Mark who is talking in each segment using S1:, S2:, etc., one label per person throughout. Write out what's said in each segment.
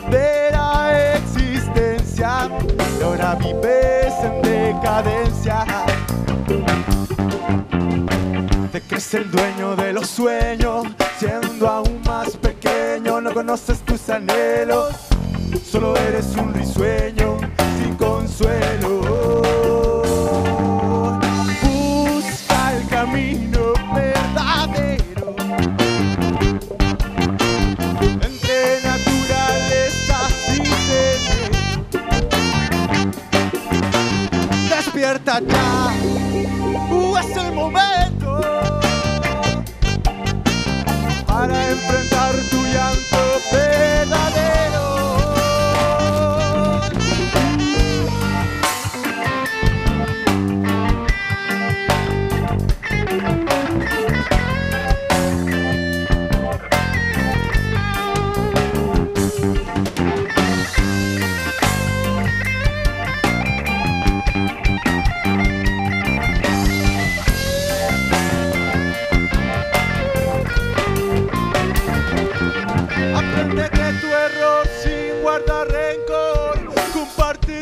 S1: verdadera existencia ahora vives en decadencia. Te crees el dueño de los sueños, siendo aún más pequeño, no conoces tus anhelos, solo eres un risueño Despierta ya, uh, es el momento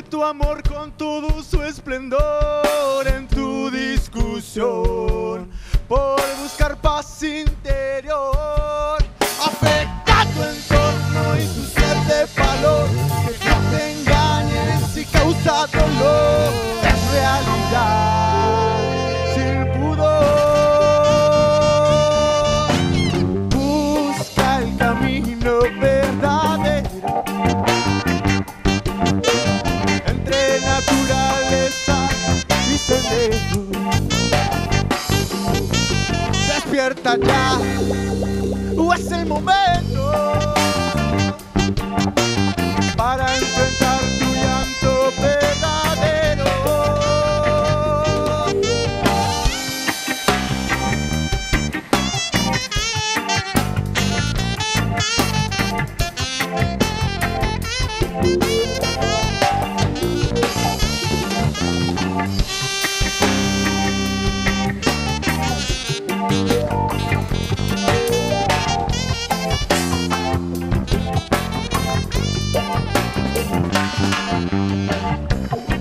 S1: Tu amor con todo su esplendor en tu discusión. Por buscar paz interior. está ya o es el momento para enfrentar tu llanto verdadero. thank you Thank you.